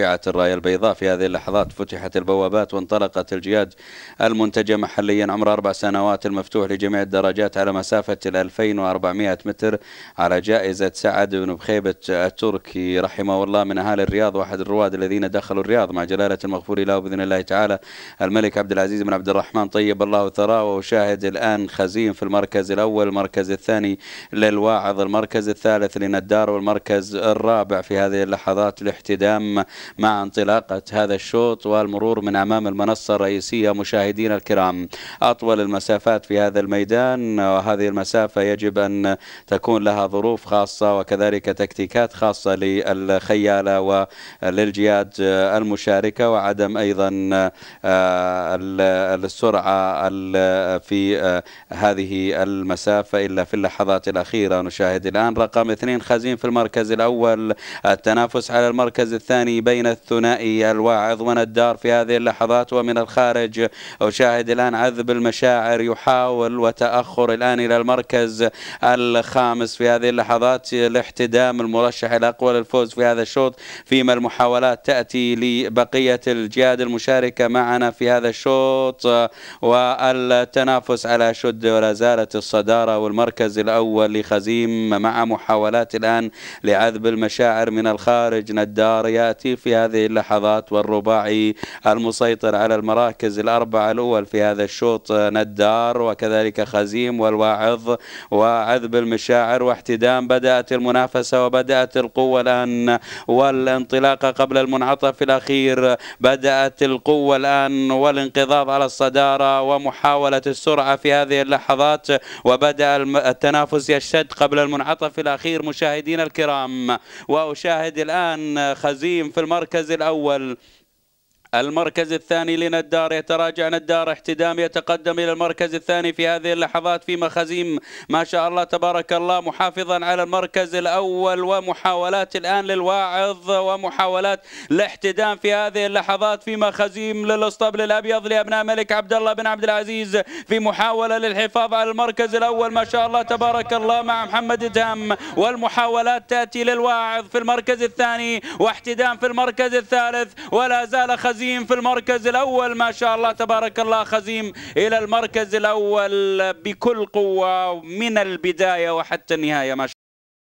رفعت الراية البيضاء في هذه اللحظات فتحت البوابات وانطلقت الجياد المنتجة محليا عمر أربع سنوات المفتوح لجميع الدرجات على مسافة ال 2400 متر على جائزة سعد بن بخيبة التركي رحمه الله من أهالي الرياض واحد الرواد الذين دخلوا الرياض مع جلالة المغفور له بإذن الله تعالى. الملك عبد العزيز بن عبد الرحمن طيب الله ثراه وشاهد الآن خزين في المركز الأول المركز الثاني للواعظ المركز الثالث لندار والمركز الرابع في هذه اللحظات الاحتدام مع انطلاقة هذا الشوط والمرور من أمام المنصة الرئيسية مشاهدينا الكرام. أطول المسافات في هذا الميدان وهذه المسافة يجب أن تكون لها ظروف خاصة وكذلك تكتيكات خاصة للخيالة وللجياد المشاركة وعدم أيضا آه، السرعة في آه، هذه المسافة إلا في اللحظات الأخيرة. نشاهد الآن رقم اثنين خزين في المركز الأول التنافس على المركز الثاني بين بين الثنائي الواعظ وندار في هذه اللحظات ومن الخارج. أشاهد الآن عذب المشاعر يحاول وتأخر الآن إلى المركز الخامس في هذه اللحظات. الاحتدام المرشح الأقوى للفوز في هذا الشوط فيما المحاولات تأتي لبقية الجهاد المشاركة معنا في هذا الشوط. والتنافس على شد ولا زالت الصدارة والمركز الأول لخزيم مع محاولات الآن لعذب المشاعر من الخارج. ندار يأتي في هذه اللحظات والرباعي المسيطر على المراكز الأربعة الأول في هذا الشوط ندار وكذلك خزيم والواعظ وعذب المشاعر واحتدام. بدأت المنافسة وبدأت القوة الآن والانطلاقة قبل المنعطف الأخير. بدأت القوة الآن والانقضاض على الصدارة ومحاولة السرعة في هذه اللحظات. وبدأ التنافس يشتد قبل المنعطف الأخير مشاهدينا الكرام. وأشاهد الآن خزيم في المركز الأول. المركز الثاني لندار يتراجع ندار احتدام يتقدم إلى المركز الثاني في هذه اللحظات في مخازيم. ما شاء الله تبارك الله محافظا على المركز الأول ومحاولات الآن للواعظ ومحاولات الاحتدام في هذه اللحظات في مخازيم. للأسطبل الأبيض لأبناء ملك عبد الله بن عبد العزيز في محاولة للحفاظ على المركز الأول. ما شاء الله تبارك الله مع محمد دام والمحاولات تأتي للواعظ في المركز الثاني واحتدام في المركز الثالث. ولا زال خزيم خزيم في المركز الأول. ما شاء الله تبارك الله خزيم إلى المركز الأول بكل قوة من البداية وحتى النهاية. ما شاء